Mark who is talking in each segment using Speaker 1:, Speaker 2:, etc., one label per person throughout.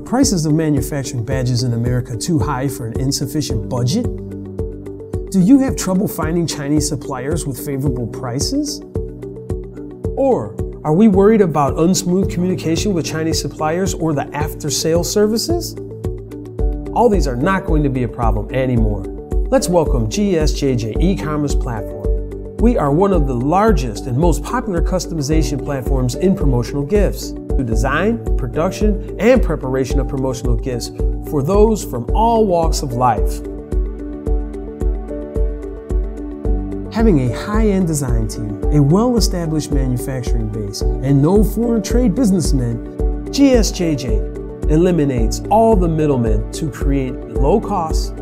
Speaker 1: prices of manufacturing badges in America too high for an insufficient budget? Do you have trouble finding Chinese suppliers with favorable prices? Or are we worried about unsmooth communication with Chinese suppliers or the after sale services? All these are not going to be a problem anymore. Let's welcome GSJJ e-commerce platform. We are one of the largest and most popular customization platforms in promotional gifts. To design, production, and preparation of promotional gifts for those from all walks of life. Having a high-end design team, a well-established manufacturing base, and no foreign trade businessmen, GSJJ eliminates all the middlemen to create low costs,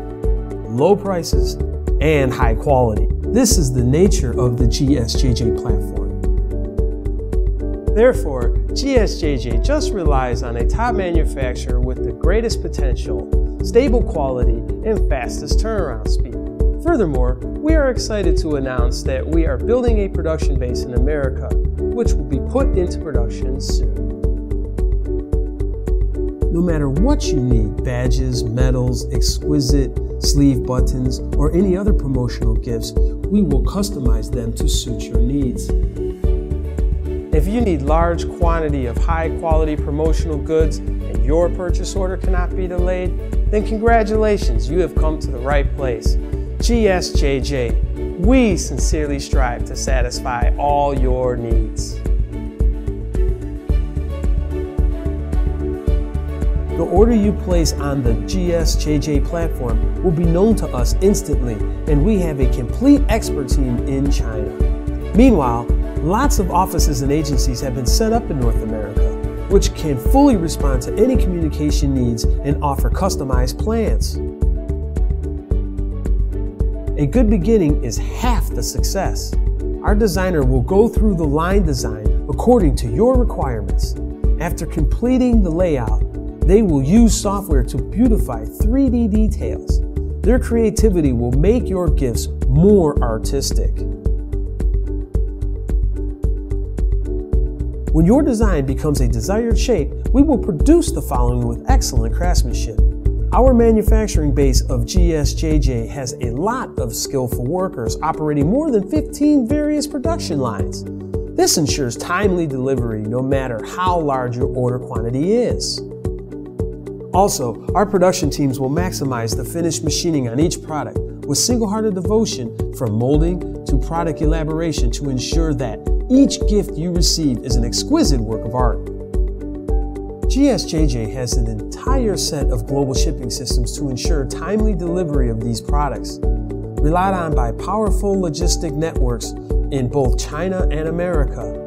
Speaker 1: low prices, and high quality. This is the nature of the GSJJ platform. Therefore, GSJJ just relies on a top manufacturer with the greatest potential, stable quality, and fastest turnaround speed. Furthermore, we are excited to announce that we are building a production base in America, which will be put into production soon. No matter what you need badges, medals, exquisite sleeve buttons, or any other promotional gifts we will customize them to suit your needs. If you need large quantity of high quality promotional goods and your purchase order cannot be delayed, then congratulations, you have come to the right place. GSJJ, we sincerely strive to satisfy all your needs. The order you place on the GSJJ platform will be known to us instantly, and we have a complete expert team in China. Meanwhile, lots of offices and agencies have been set up in North America, which can fully respond to any communication needs and offer customized plans. A good beginning is half the success. Our designer will go through the line design according to your requirements. After completing the layout, they will use software to beautify 3D details. Their creativity will make your gifts more artistic. When your design becomes a desired shape, we will produce the following with excellent craftsmanship. Our manufacturing base of GSJJ has a lot of skillful workers operating more than 15 various production lines. This ensures timely delivery no matter how large your order quantity is. Also, our production teams will maximize the finished machining on each product with single-hearted devotion from molding to product elaboration to ensure that each gift you receive is an exquisite work of art. GSJJ has an entire set of global shipping systems to ensure timely delivery of these products, relied on by powerful logistic networks in both China and America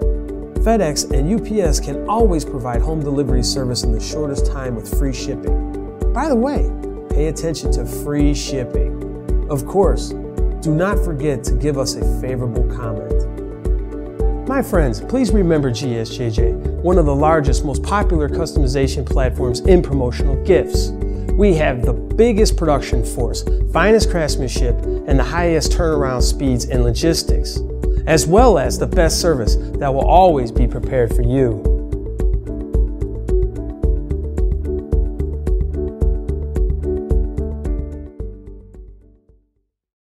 Speaker 1: FedEx and UPS can always provide home delivery service in the shortest time with free shipping. By the way, pay attention to free shipping. Of course, do not forget to give us a favorable comment. My friends, please remember GSJJ, one of the largest, most popular customization platforms in promotional gifts. We have the biggest production force, finest craftsmanship, and the highest turnaround speeds and logistics as well as the best service that will always be prepared for you.